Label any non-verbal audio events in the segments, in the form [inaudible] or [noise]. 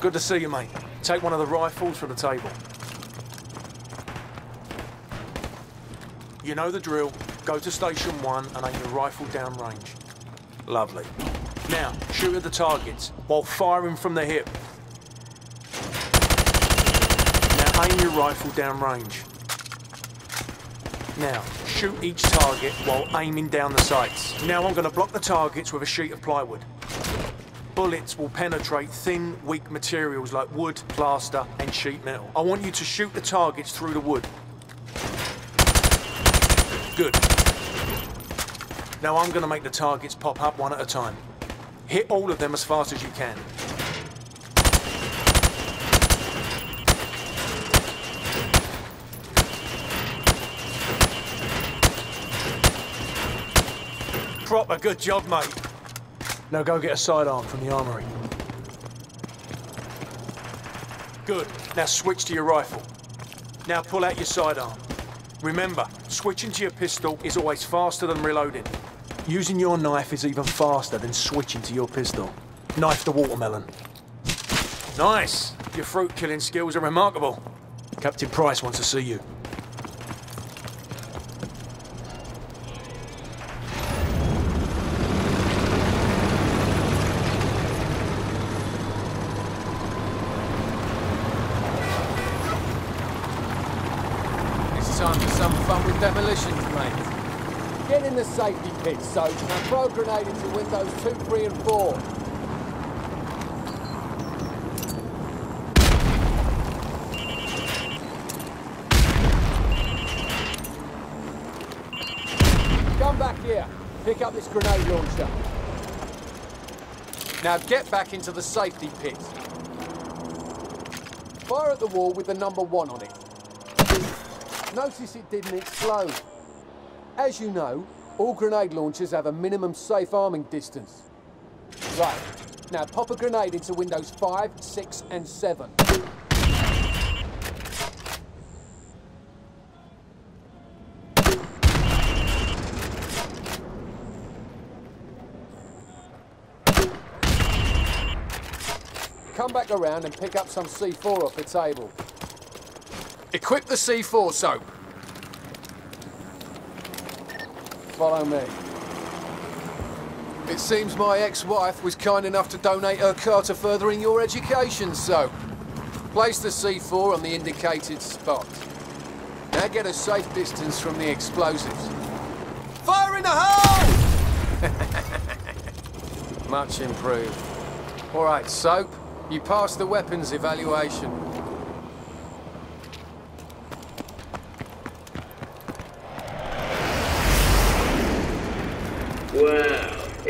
Good to see you, mate. Take one of the rifles from the table. You know the drill. Go to station one and aim your rifle downrange. Lovely. Now, shoot at the targets while firing from the hip. Now aim your rifle downrange. Now, shoot each target while aiming down the sights. Now I'm going to block the targets with a sheet of plywood. Bullets will penetrate thin, weak materials like wood, plaster, and sheet metal. I want you to shoot the targets through the wood. Good. Now I'm going to make the targets pop up one at a time. Hit all of them as fast as you can. Proper good job, mate. Now go get a sidearm from the armory. Good. Now switch to your rifle. Now pull out your sidearm. Remember, switching to your pistol is always faster than reloading. Using your knife is even faster than switching to your pistol. Knife the watermelon. Nice! Your fruit killing skills are remarkable. Captain Price wants to see you. Time for some fun with demolitions, mate. Get in the safety pit, Soap, and throw a grenade into windows 2, 3 and 4. Come back here. Pick up this grenade launcher. Now get back into the safety pit. Fire at the wall with the number one on it. Notice it didn't explode. As you know, all grenade launchers have a minimum safe arming distance. Right. Now pop a grenade into windows 5, 6 and 7. Come back around and pick up some C4 off the table. Equip the C4 soap. Follow me. It seems my ex-wife was kind enough to donate her car to furthering your education, so... Place the C4 on the indicated spot. Now get a safe distance from the explosives. Fire in the hole! [laughs] Much improved. All right, Soap. You passed the weapons evaluation.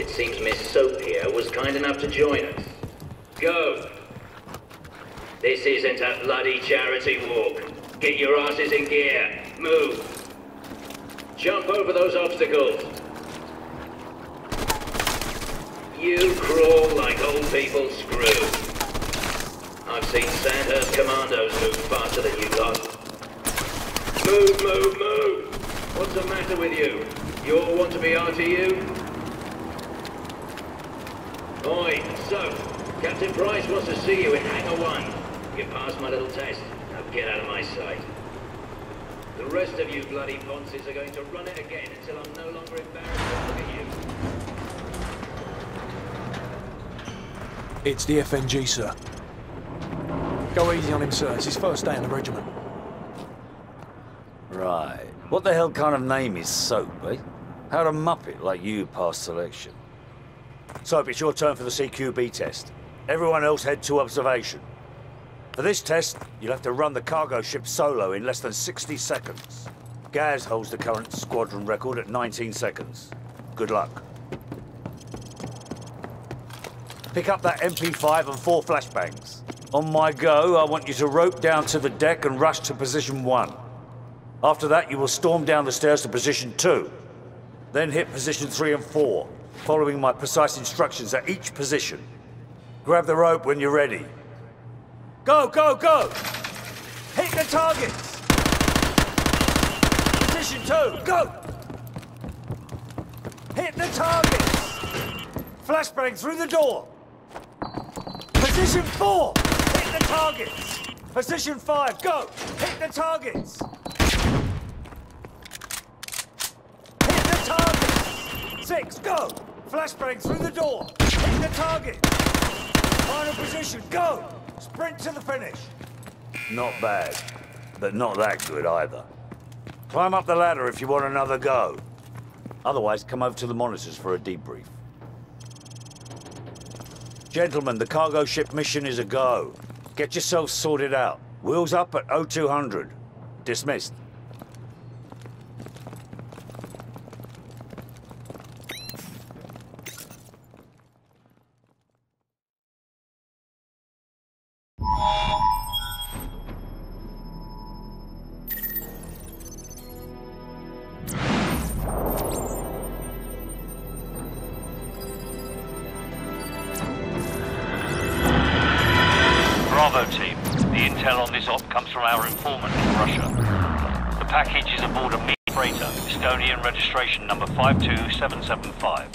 It seems Miss Soap here was kind enough to join us. Go! This isn't a bloody charity walk. Get your asses in gear. Move. Jump over those obstacles. You crawl like old people screw. I've seen Sandhurst commandos move faster than you lot. Move, move, move! What's the matter with you? You all want to be RTU? Oi, so, Captain Price wants to see you in Hangar 1. You passed my little test. Now get out of my sight. The rest of you bloody ponces are going to run it again until I'm no longer embarrassed to look at you. It's the FNG, sir. Go easy on him, sir. It's his first day in the regiment. Right. What the hell kind of name is Soap, eh? How'd a muppet like you pass selection? Soap, it's your turn for the CQB test. Everyone else head to observation. For this test, you'll have to run the cargo ship solo in less than 60 seconds. Gaz holds the current squadron record at 19 seconds. Good luck. Pick up that MP5 and four flashbangs. On my go, I want you to rope down to the deck and rush to position one. After that, you will storm down the stairs to position two. Then hit position three and four, following my precise instructions at each position. Grab the rope when you're ready. Go, go, go! Hit the targets! Position two, go! Hit the targets! Flashbang through the door! Position four! Hit the targets! Position five, go! Hit the targets! Hit the targets! Six, go! Flashbang through the door! Hit the target! Final position, go! Sprint to the finish! Not bad, but not that good either. Climb up the ladder if you want another go. Otherwise, come over to the monitors for a debrief. Gentlemen, the cargo ship mission is a go. Get yourselves sorted out. Wheels up at 0200. Dismissed. Bravo team. The intel on this op comes from our informant in Russia. The package is aboard a meat freighter, Estonian registration number 52775.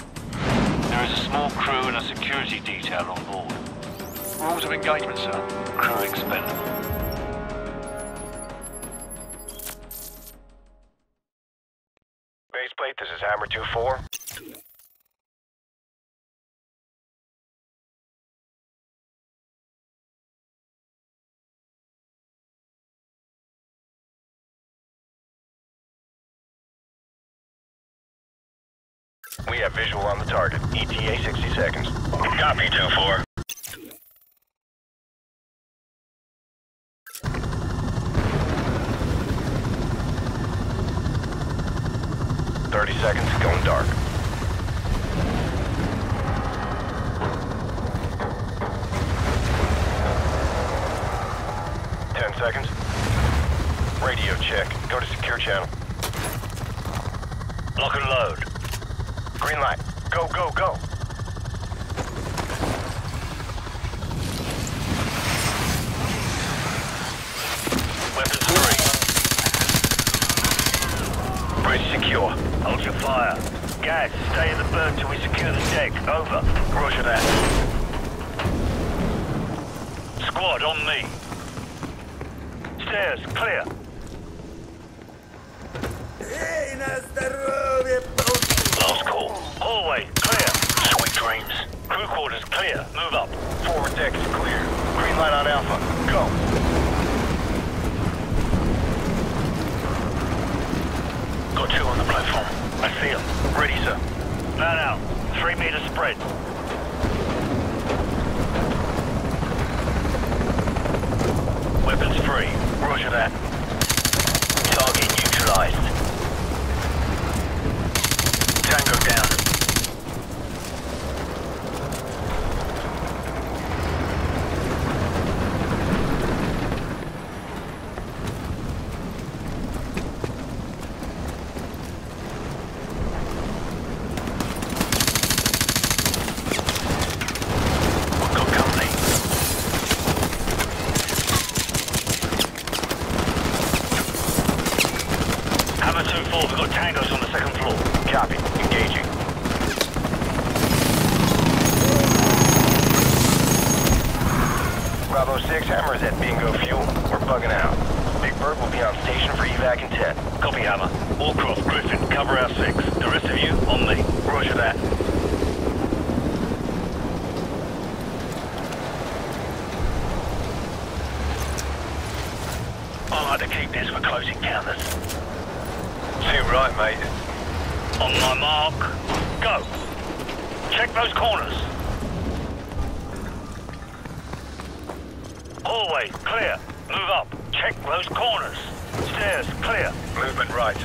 There is a small crew and a security detail on board. Rules of engagement, sir. Crew expendable. Baseplate, this is Hammer 2-4. We have visual on the target. ETA 60 seconds. Copy, 2-4. Thirty seconds, going dark. Ten seconds. Radio check. Go to secure channel. Lock and load. Green light. Go, go, go. Weapons free. Bridge secure. Hold your fire. Gaz, stay in the berth till we secure the deck. Over. Roger that. Squad, on me. Stairs, clear. Last call. Hallway, clear. Sweet dreams. Crew quarters, clear. Move up. Forward deck is clear. Green light on Alpha. Go. Got platform. I see him. Ready, sir. Man out. Three meter spread. Weapons free. Roger that. Target neutralized. Tango down. We've got company. Hammer 2-4, we've got tangos on the second floor. Copy. Engaging. Bravo 6, Hammer is at Bingo Fuel. We're bugging out. Big Bird will be on station for evac in 10. Copy, Hammer. Wallcroft, Griffen, cover our six. The rest of you, on me. Roger that. I like to keep this for close encounters. Too right, mate. On my mark, go. Check those corners. Hallway, clear. Move up. Check those corners. Stairs, clear. Movement right.